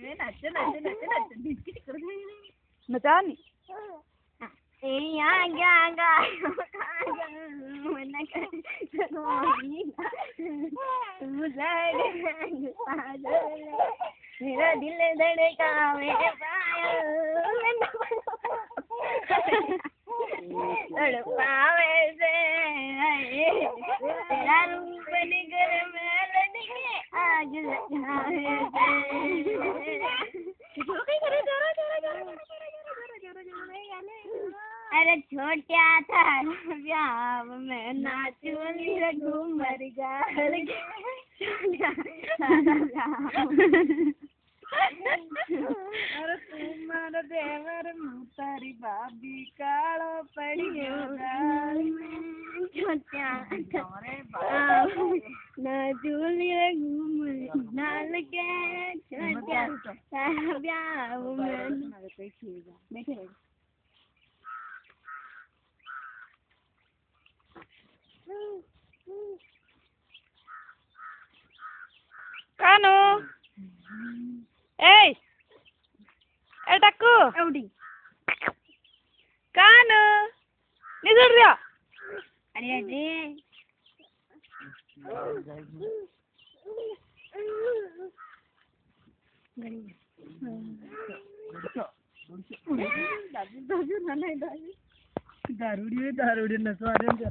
नाच नाच नाच नाच ढिचकी तिकडे नचा नी ए या गा गा मना कर तू जाए मेरा दिल धड़कावे तड़पावे से तेरा रूप निगर में लड़के आज लड़ावे अरे छोट्या था ब्याह में नाचूली घूमर गाल अरे तुमार देवर तारी भाभी कालो पड़ियो छोट्या नाचूली घूमर ધ્યાન કે কানু এই এটাকু এউডি কানু নিজুড় রিয়া আরে রে दारू दारू नसवाऱ्यांचं